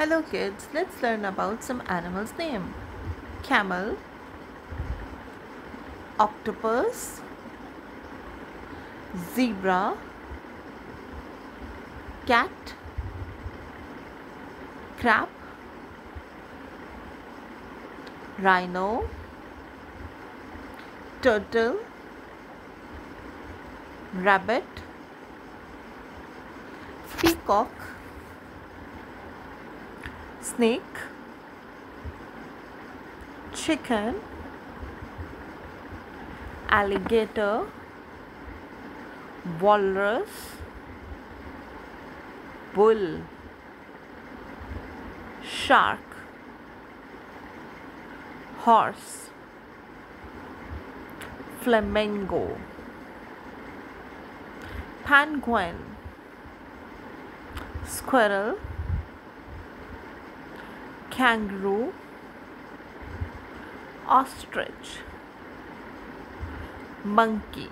Hello kids, let's learn about some animals name. Camel, octopus, zebra, cat, crab, rhino, turtle, rabbit, peacock, snake, chicken, alligator, walrus, bull, shark, horse, flamingo, penguin, squirrel, kangaroo, ostrich, monkey,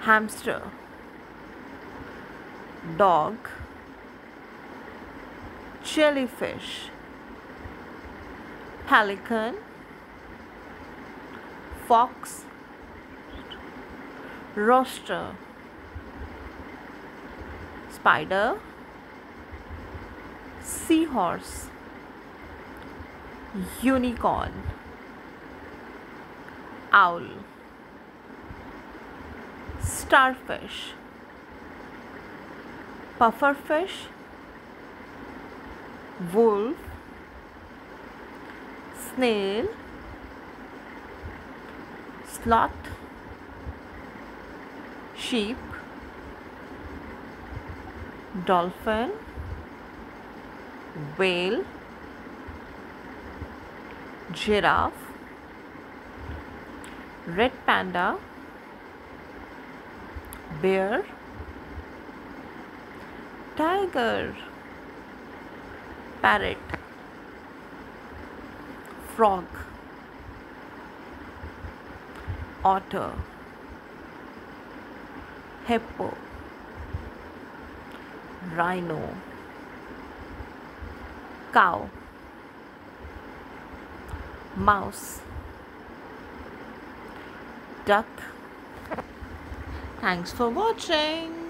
hamster, dog, jellyfish, pelican, fox, rooster, spider, seahorse, unicorn, owl, starfish, pufferfish, wolf, snail, sloth, sheep, dolphin, whale, giraffe, red panda, bear, tiger, parrot, frog, otter, hippo, rhino, cow, mouse, duck. Thanks for watching.